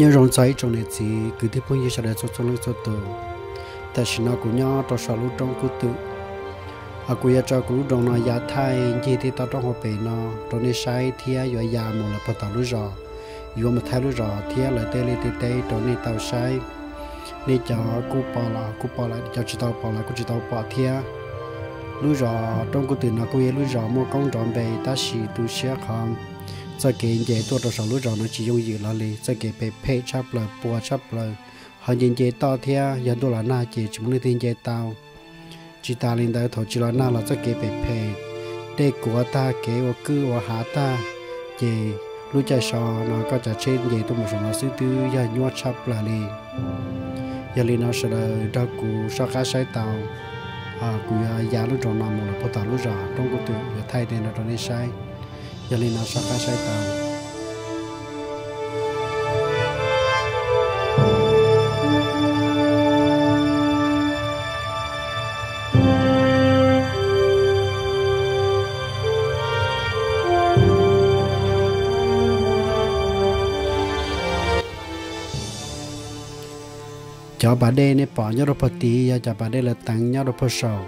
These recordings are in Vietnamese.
nhớ rong cháy trong này chỉ, cứ tiếp phong như sao để cho cho lưng cho tổ ta xin nó cũng nhớ cho sao lúc trong cứ tự. À cứ ya cho cứ lúc trong nó giá thay chỉ thì tao trong họ bể nó. Trong này sai thì ya ya một là phải tao lúc rõ yêu mà thay lúc rõ thì là tê lê tê tê trong này tao sai. Nên cho cô bỏ là cô bỏ lại cho chị tao bỏ lại cô chị tao bỏ thì à lúc rõ trong cứ tự nó cứ ya lúc rõ mua công trọn về ta chỉ tu sửa không cho cái dễ tôi cho lúc rồi nó chỉ dùng gì là li cho cái bể phê chắp lời bùa chắp lời họ nhìn dễ to theo giờ tôi là na chỉ chúng lên tin dễ tao chỉ ta lên đây thổi chỉ là na là cho cái bể phê để của ta kế và cứ và hạ ta chỉ lúc chạy sò nó có trả trên dễ tôi một số nó sư tư giờ nhua chắp là li giờ li nó sẽ là đó cụ sao cá sai tàu à cụ giờ lúc rồi nằm một là bắt đầu lúc rồi trong cái tuổi thay tên là trong đây sai giờ lên nó sao cá sai tàu cho bà đê này bỏ nhau đồ tí cho bà đê là tăng nhau đồ sầu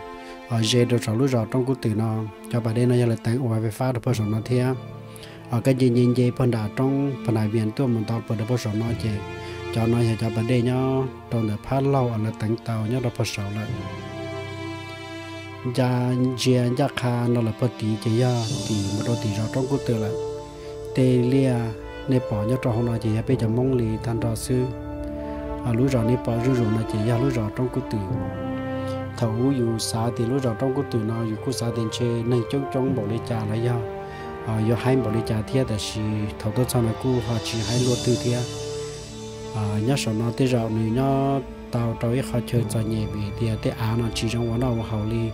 ở dễ đồ sầu lúc rõ trong cuộc từ nó cho bà đê nó là tăng ở về pha đồ sầu nó thế ở cái gì nhìn gì phần đá trong phần đại viện tôi muốn tao phần đồ sầu nó chứ cho nó cho bà đê nhau trong được phát lâu ở là tăng tàu nhau đồ sầu lại. Gia gia gia kha nó là tí chỉ ya thì một đôi tí rõ trong cuộc từ lại. Tê lia à, nên bỏ nhớ trong nó chỉ bây giờ mong lì thành rõ sư. À lúa rau này bỏ rau rau nó chỉ ya lúa rõ trong cái từ thầu dù xa thì lúc đầu trong cái từ nó dù cứ xa tiền chơi nên chống chống bỏ đi trà lại ya à do hai bỏ đi trà thiệt là chỉ thầu tôi sau này cứ họ chỉ hai lúa từ thiệt à ờ, nhớ sau nó tới rồi nữa nhớ tao tao ít họ chơi cho nhẹ bị thì tới à nó chỉ trong quán nào mà hậu li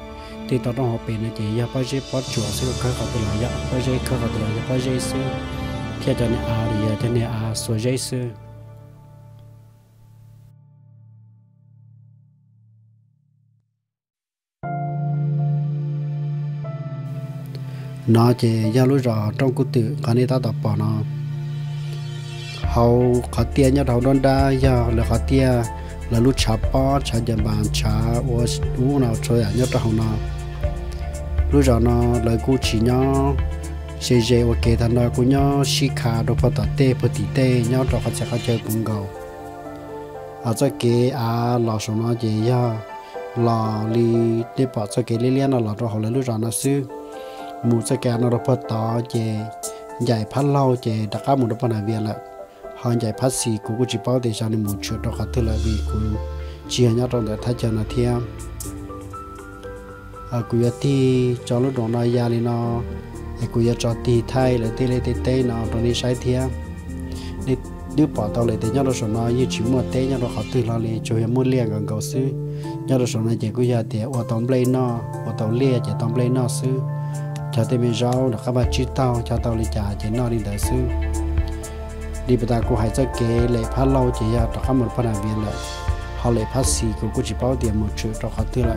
thì tao trong học bền nó chỉ giờ bao giờ bắt chùa sẽ có học từ lại giờ bao giờ khởi từ lại giờ bao giờ sẽ thiệt cho nên à thì cho nên à số giấy xưa nó chỉ giao lưu rõ trong cụ tự cái này ta tập bỏ nó. Hầu khó tiền nhau đầu đơn đa giờ là khó tiền là lúc chả bỏ chả dầm bàn chả ô u nào chơi à nhau trong nó. Lúc rõ nó lời cụ chỉ nhau sẽ dễ và kể thằng nó của nhau xí khá đồ phát tê phát tỷ tê nhau trong khó sẽ khó chơi bún gầu. À cho kế à lò số nó chỉ giờ, lò li tê bỏ cho kế li liên nó lò cho họ lấy lúc rõ nó xưa mù sẽ kẹo nó phải tỏ chè giải phát lâu chè đặc cả một đôi bàn viên là họ giải phát xì của cô chỉ bảo để cho nên mù chuột đó họ tự là vì cô chia nhau trong để thay cho nó thêm à cô ya ti cho lúc đó nó ya lên nó cô ya cho ti thay là tê lê tê tê nó trong đi sai thêm đi đứa bỏ tàu lại thì nhau đó số nó như chỉ một tê nhau đó họ tự lo liền cho em muốn liền gần cầu sư nhau đó số nó chỉ cô ya thì ở tàu play nó ở tàu lia chỉ tàu play nó sư cha tê mình rau nó các bà chi tao, cha tao đi trả chỉ nó đi đại sư đi bây giờ cô hãy cho kế, lệ phát lâu chỉ là cho các một phần làm viên lại họ lệ phát xì của cô chỉ bao tiền một triệu cho họ tư lại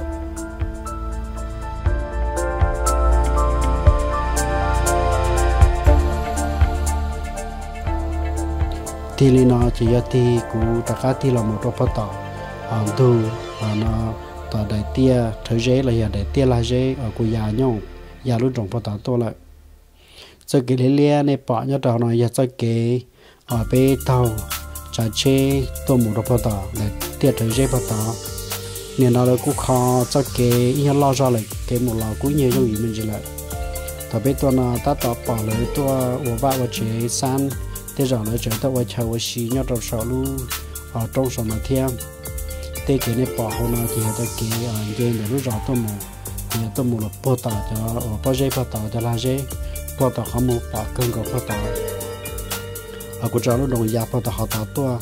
thì lý nó chỉ là thì của tất cả thì là một trong phát tỏ. Hàng thu và nó tỏ đại tia thời giới là đại tia là dễ ở của già nhau giờ lúc trồng bắt đầu lại. Cho cái lê lê này bỏ nhớ đầu này giờ cho cái ở bê tàu trả chế tôi một đồ bắt đầu để tiệt thời gian bắt đầu nên nó cũng khó cho cái ý lo ra lại, cái một lò cũng nhiều trong ý mình chỉ lại. Tại biết tôi nó ta tỏ bỏ lại tôi ở ba ở chế san, thế rồi nó trở tới ở chầu ở xí nhớ đầu sọ luôn ở trong sọ mà thêm thế cái này bỏ hôm nào thì là cái ở game để lúc rõ tôi một nhà tôi mua là bò tàu cho ở bò dây bò tàu cho là dây bò tàu không mua bò cân có bò tàu ở của cháu nó đồng giá bò tàu họ tàu tua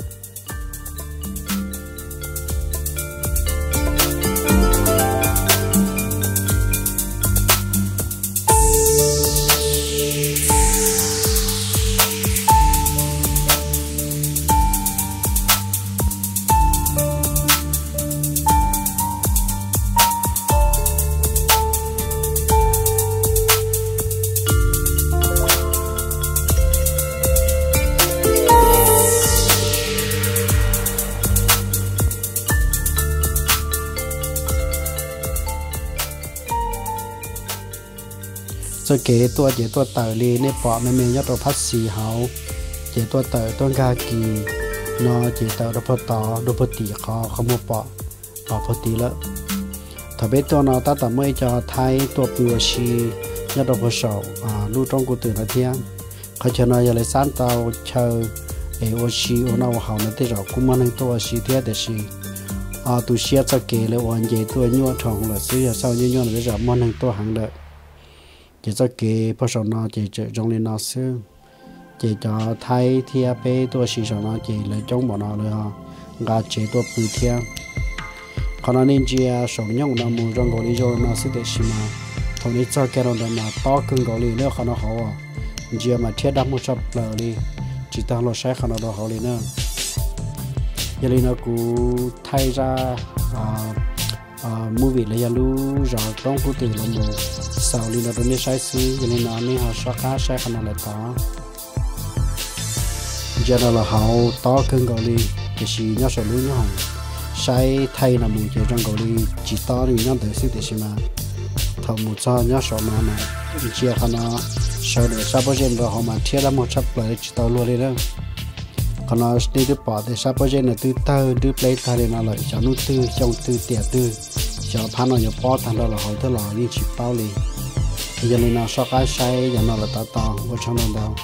cho kế tua chế tua tờ li nè bỏ mẹ mẹ nhớ đồ phát xì hậu chế tua tờ tua ga kỳ nó chế tờ đồ phát tỏ đồ phát tỉ khó không mua bỏ bỏ phát tì lợ thà biết tua nó ta tạm mới cho thay tua bùa xì nhớ đồ phát sầu à lưu trong cụ tử thiên khai cho nó giờ lại sáng tàu chờ ấy ô xì ô nào hậu nó tới rồi cũng mang tua xì thế để xì à tu xia cho kế là hoàn chế tua nhua thòng là xưa sau nhua nhua là rồi mang tua hàng đợi chỉ cho kế bao giờ nó, chỉ cho trong lên nó xưa chỉ cho thay thì bé tôi sử dụng nó, chỉ lấy trong bọn nó rồi ha gà chế tôi bự thiên còn anh em chỉ sống nhung nó muốn trong gọi đi cho nó sẽ để xí mà. Thằng ấy cho cái đó mà to cưng gọi đi nữa còn nó khó à. Chỉ mà thiết đắp một sắp lờ đi. Chỉ ta lo sai còn nó đó khó đi nữa. Giờ này nó cứ thay ra à À, movie là giờ lu rồi trong cụ thể là một. Sau li nó đến sai sư giờ này nó nên họ sao khá sai khả năng là to giờ đó là họ to cưng gọi đi thì chỉ nhớ sợ lưu nhớ hồng. Sai thay là một chiều trong gọi đi chỉ to thì nhớ tới sự thì mà thầu một cho nhớ sợ mà mà chia khả năng sau để sao bao giờ họ mà thiết ra một chấp lại chỉ to luôn đi đó còn nó đi được bỏ thì sao bây giờ là từ tơ từ play thay nó lại cho nó từ trong từ tiệt từ cho thằng nó nhập bỏ thằng đó là họ tới là đi chỉ bao liền giờ này nó sao cái sai giờ nó là tao tao vô trong đó đâu